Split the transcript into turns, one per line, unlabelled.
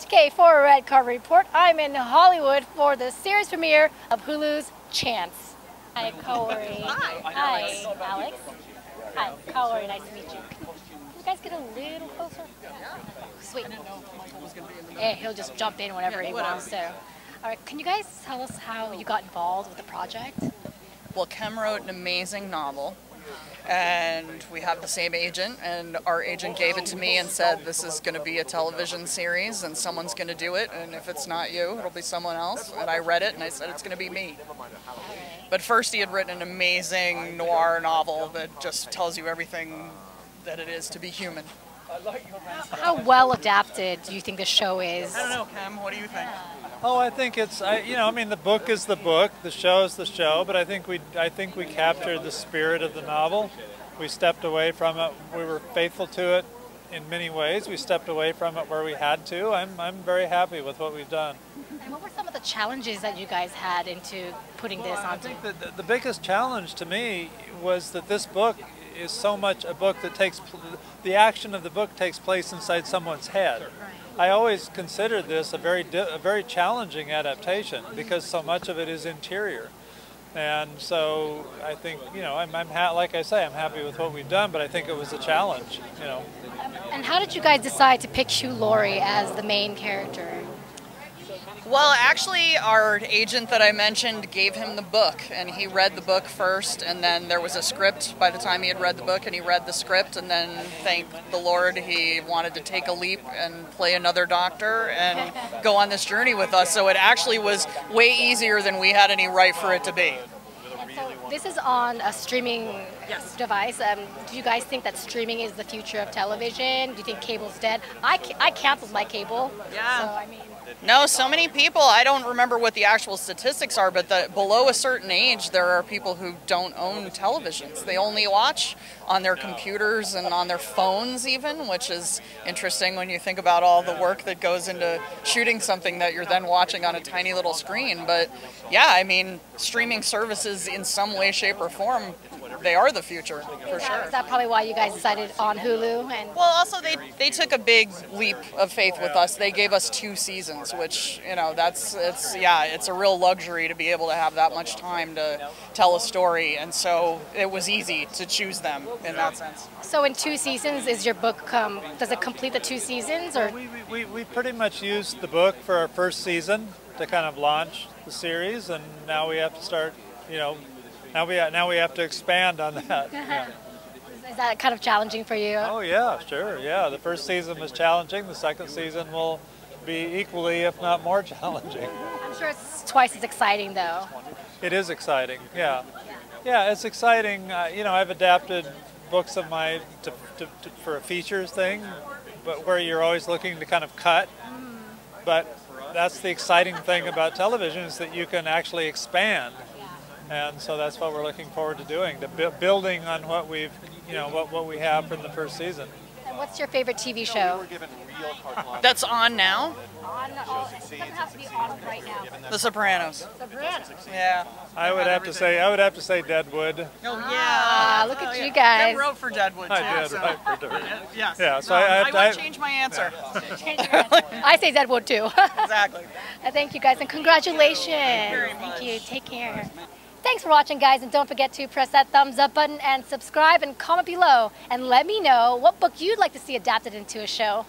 HK for Red Carpet Report. I'm in Hollywood for the series premiere of Hulu's Chance. Hi, Kaori.
Hi.
Hi, Alex. Hi, Kaori. Nice to meet you. Can you guys get a little closer? Sweet. Yeah, eh, he'll just jump in whenever he wants to. All right, can you guys tell us how you got involved with the project?
Well, Kem wrote an amazing novel, and we have the same agent, and our agent gave it to me and said, This is going to be a television series, and someone's going to do it, and if it's not you, it'll be someone else. And I read it, and I said, It's going to be me. But first, he had written an amazing noir novel that just tells you everything that it is to be human.
How well adapted do you think the show is?
I don't know, Kem, what do you think?
Oh, I think it's I, you know I mean the book is the book, the show is the show, but I think we I think we captured the spirit of the novel. We stepped away from it. We were faithful to it in many ways. We stepped away from it where we had to. I'm I'm very happy with what we've done.
And what were some of the challenges that you guys had into putting this
on?
I
think that the- the biggest challenge to me was that this book is so much a book that takes pl- the action of the book takes place inside someone's head. I always considered this a very di- a very challenging adaptation because so much of it is interior. And so I think you know I'm, I'm ha- like I say I'm happy with what we've done, but I think it was a challenge. You know,
And how did you guys decide to pick Hugh Laurie as the main character?
Well, actually, our agent that I mentioned gave him the book, and he read the book first, and then there was a script by the time he had read the book, and he read the script, and then, thank the Lord, he wanted to take a leap and play another doctor and go on this journey with us. So it actually was way easier than we had any right for it to be.
And so this is on a streaming
Yes.
device. Um, do you guys think that streaming is the future of television? Do you think cable's dead? I, ca- I canceled my cable.
Yeah.
So I mean,
No, so many people. I don't remember what the actual statistics are, but the, below a certain age, there are people who don't own televisions. They only watch on their computers and on their phones, even, which is interesting when you think about all the work that goes into shooting something that you're then watching on a tiny little screen. But yeah, I mean, streaming services in some way, shape, or form, they are the future for
is,
sure.
Is that probably why you guys decided on Hulu? And
Well, also they they took a big leap of faith with us. They gave us two seasons, which you know that's it's yeah, it's a real luxury to be able to have that much time to tell a story, and so it was easy to choose them in that sense.
so in two seasons, is your book um, does it complete the two seasons or?
we, we, we pretty much used the book for our first season to kind of launch the series, and now we have to start. You know, now we now we have to expand on that. Yeah.
Is that kind of challenging for you?
Oh yeah, sure. Yeah, the first season was challenging. The second season will be equally, if not more, challenging.
I'm sure it's twice as exciting though.
It is exciting. Yeah, yeah, it's exciting. Uh, you know, I've adapted books of mine to, to, to, for a features thing, but where you're always looking to kind of cut. But that's the exciting thing about television is that you can actually expand. And so that's what we're looking forward to doing, to bu- building on what we've, you know, what, what we have from the first season.
And what's your favorite TV show?
That's on now.
On, oh, it doesn't to be on right now.
The Sopranos.
Sopranos.
Yeah.
I would have to say, I would have to say Deadwood.
Oh yeah.
Ah, look at you guys.
I wrote for Deadwood too.
I did,
so-
right, for Deadwood.
Yes.
Yeah, so
No,
I- I-
I,
I-
want to change my answer.
I say Deadwood too.
exactly.
Thank you guys and congratulations.
very
Thank you. Take care. Thanks for watching guys and don't forget to press that thumbs up button and subscribe and comment below and let me know what book you'd like to see adapted into a show.